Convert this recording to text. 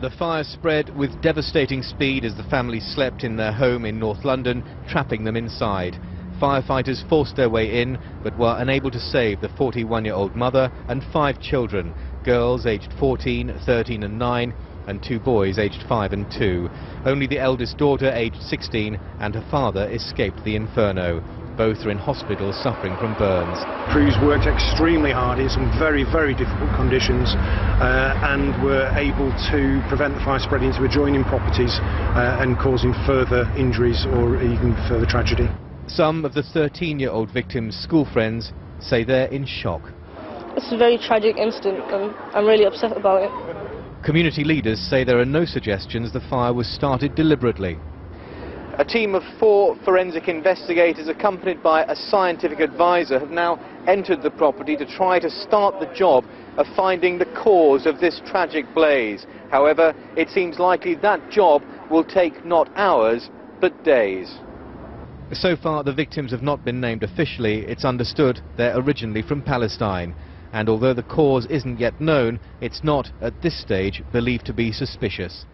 The fire spread with devastating speed as the family slept in their home in North London, trapping them inside. Firefighters forced their way in, but were unable to save the 41-year-old mother and five children, girls aged 14, 13 and 9, and two boys aged 5 and 2. Only the eldest daughter, aged 16, and her father escaped the inferno. Both are in hospital suffering from burns. Crews worked extremely hard in some very, very difficult conditions uh, and were able to prevent the fire spreading to adjoining properties uh, and causing further injuries or even further tragedy. Some of the 13-year-old victims' school friends say they're in shock. It's a very tragic incident and I'm really upset about it. Community leaders say there are no suggestions the fire was started deliberately. A team of four forensic investigators accompanied by a scientific advisor have now entered the property to try to start the job of finding the cause of this tragic blaze. However, it seems likely that job will take not hours, but days. So far, the victims have not been named officially. It's understood they're originally from Palestine. And although the cause isn't yet known, it's not, at this stage, believed to be suspicious.